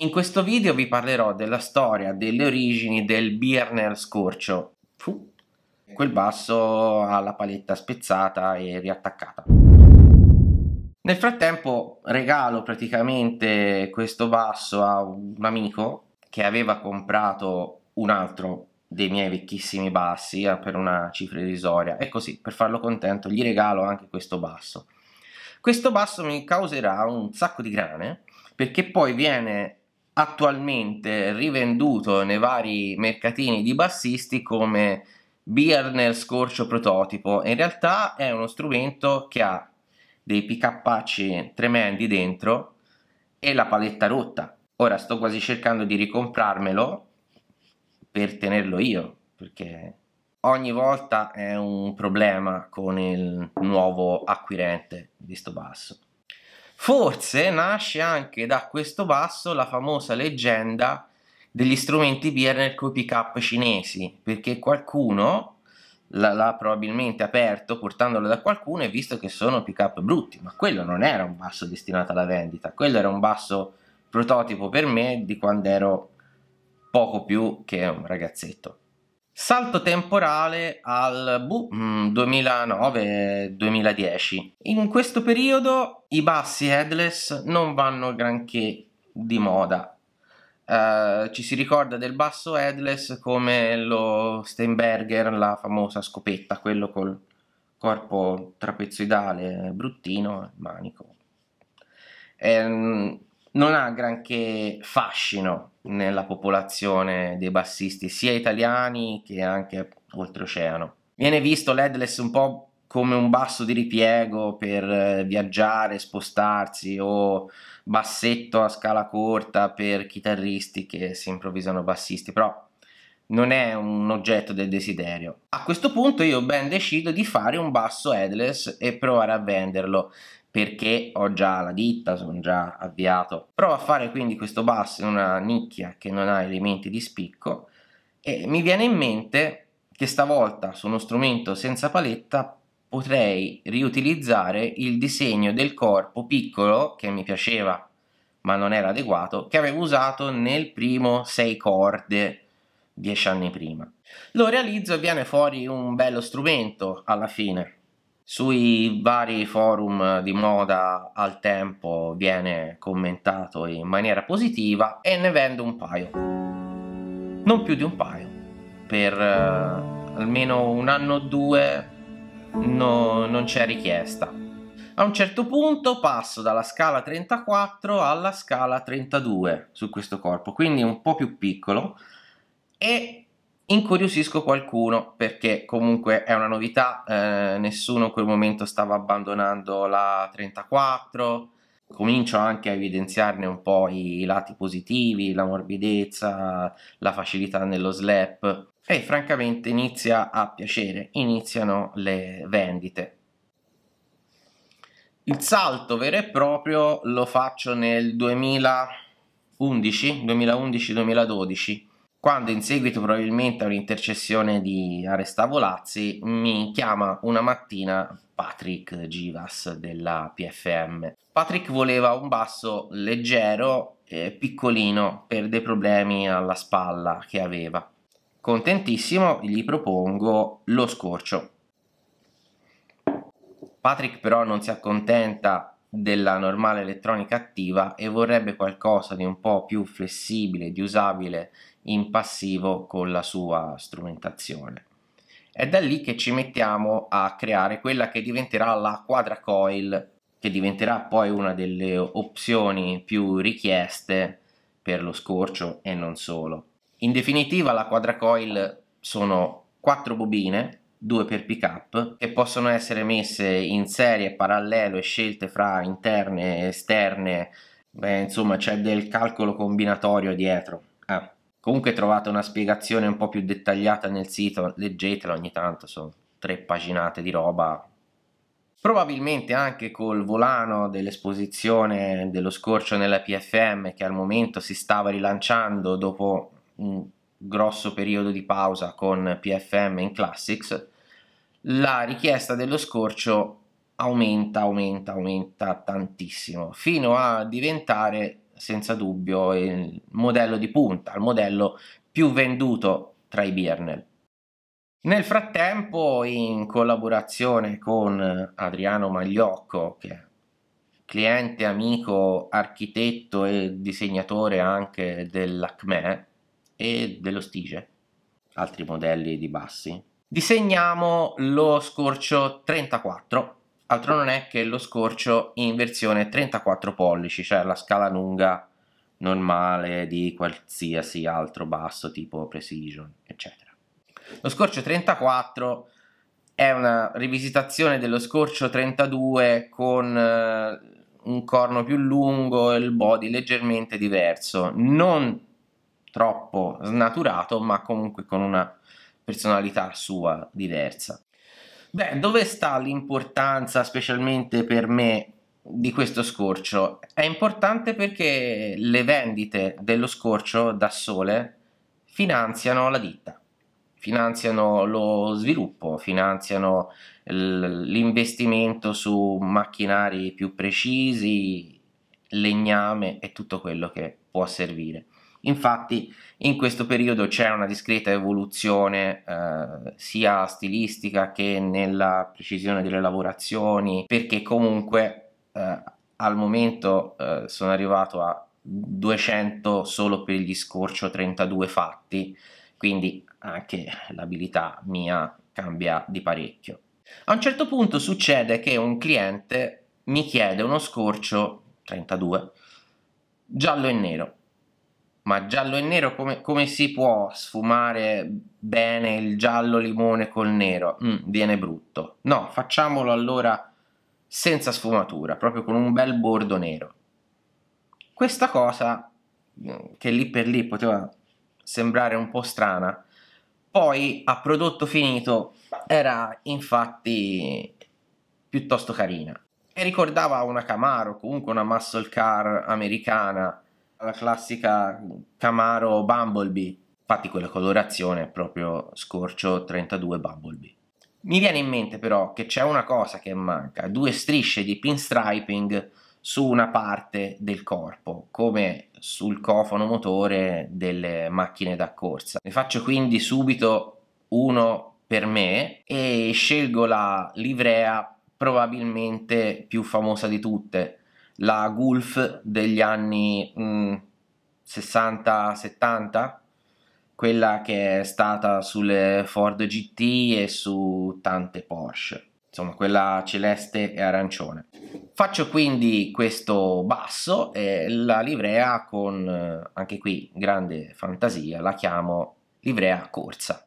In questo video vi parlerò della storia, delle origini del Birner Scorcio. Fu quel basso alla paletta spezzata e riattaccata. Nel frattempo regalo praticamente questo basso a un amico che aveva comprato un altro dei miei vecchissimi bassi eh, per una cifra irrisoria e così per farlo contento gli regalo anche questo basso. Questo basso mi causerà un sacco di grane perché poi viene attualmente rivenduto nei vari mercatini di bassisti come Birner scorcio prototipo. In realtà è uno strumento che ha dei up tremendi dentro e la paletta rotta. Ora sto quasi cercando di ricomprarmelo per tenerlo io perché ogni volta è un problema con il nuovo acquirente di sto basso Forse nasce anche da questo basso la famosa leggenda degli strumenti pick up cinesi, perché qualcuno l'ha probabilmente aperto portandolo da qualcuno e visto che sono pick up brutti, ma quello non era un basso destinato alla vendita, quello era un basso prototipo per me di quando ero poco più che un ragazzetto. Salto temporale al 2009-2010. Mm, In questo periodo i bassi headless non vanno granché di moda. Uh, ci si ricorda del basso headless come lo Steinberger, la famosa scopetta, quello col corpo trapezoidale bruttino, manico. E, non ha granché fascino nella popolazione dei bassisti, sia italiani che anche oltreoceano. Viene visto l'headless un po' come un basso di ripiego per eh, viaggiare, spostarsi o bassetto a scala corta per chitarristi che si improvvisano bassisti, però non è un oggetto del desiderio. A questo punto io ben decido di fare un basso headless e provare a venderlo perché ho già la ditta, sono già avviato. Provo a fare quindi questo basso in una nicchia che non ha elementi di spicco e mi viene in mente che stavolta su uno strumento senza paletta potrei riutilizzare il disegno del corpo piccolo che mi piaceva ma non era adeguato che avevo usato nel primo 6 corde dieci anni prima. Lo realizzo e viene fuori un bello strumento alla fine sui vari forum di moda al tempo viene commentato in maniera positiva e ne vendo un paio. Non più di un paio. Per uh, almeno un anno o due no, non c'è richiesta. A un certo punto passo dalla scala 34 alla scala 32 su questo corpo quindi un po' più piccolo e incuriosisco qualcuno perché comunque è una novità, eh, nessuno in quel momento stava abbandonando la 34, comincio anche a evidenziarne un po' i lati positivi, la morbidezza, la facilità nello slap. E francamente inizia a piacere, iniziano le vendite. Il salto vero e proprio lo faccio nel 2011, 2011-2012 quando in seguito probabilmente a un'intercessione di Arestavolazzi mi chiama una mattina Patrick Givas della PFM. Patrick voleva un basso leggero e piccolino per dei problemi alla spalla che aveva. Contentissimo gli propongo lo scorcio. Patrick però non si accontenta della normale elettronica attiva e vorrebbe qualcosa di un po' più flessibile, di usabile in passivo con la sua strumentazione. È da lì che ci mettiamo a creare quella che diventerà la quadra coil, che diventerà poi una delle opzioni più richieste per lo scorcio e non solo. In definitiva la quadra coil sono quattro bobine, due per pick up, che possono essere messe in serie parallelo e scelte fra interne e esterne, Beh, insomma c'è del calcolo combinatorio dietro. Ah. Comunque trovate una spiegazione un po' più dettagliata nel sito, leggetela ogni tanto, sono tre paginate di roba. Probabilmente anche col volano dell'esposizione dello scorcio nella PFM che al momento si stava rilanciando dopo grosso periodo di pausa con PFM in Classics, la richiesta dello scorcio aumenta, aumenta, aumenta tantissimo, fino a diventare senza dubbio il modello di punta, il modello più venduto tra i Biernel. Nel frattempo, in collaborazione con Adriano Magliocco, che è cliente, amico, architetto e disegnatore anche dell'Acme e dello Stige, altri modelli di bassi, disegniamo lo scorcio 34 altro non è che lo scorcio in versione 34 pollici, cioè la scala lunga normale di qualsiasi altro basso tipo Precision, eccetera. Lo scorcio 34 è una rivisitazione dello scorcio 32 con eh, un corno più lungo e il body leggermente diverso, non troppo snaturato, ma comunque con una personalità sua diversa. Beh, dove sta l'importanza, specialmente per me, di questo scorcio? È importante perché le vendite dello scorcio da sole finanziano la ditta, finanziano lo sviluppo, finanziano l'investimento su macchinari più precisi, legname e tutto quello che può servire. Infatti in questo periodo c'è una discreta evoluzione eh, sia stilistica che nella precisione delle lavorazioni perché comunque eh, al momento eh, sono arrivato a 200 solo per gli scorcio 32 fatti quindi anche l'abilità mia cambia di parecchio. A un certo punto succede che un cliente mi chiede uno scorcio 32 giallo e nero ma giallo e nero come, come, si può sfumare bene il giallo limone col nero? Mm, viene brutto. No, facciamolo allora senza sfumatura, proprio con un bel bordo nero. Questa cosa, mm, che lì per lì poteva sembrare un po' strana, poi a prodotto finito era infatti piuttosto carina e ricordava una Camaro, comunque una muscle car americana la classica Camaro Bumblebee. Infatti quella colorazione è proprio scorcio 32 Bumblebee. Mi viene in mente però che c'è una cosa che manca, due strisce di pinstriping su una parte del corpo, come sul cofano motore delle macchine da corsa. Ne faccio quindi subito uno per me e scelgo la livrea probabilmente più famosa di tutte, la Gulf degli anni mm, 60-70, quella che è stata sulle Ford GT e su tante Porsche, insomma quella celeste e arancione. Faccio quindi questo basso e la livrea con, anche qui, grande fantasia, la chiamo livrea corsa.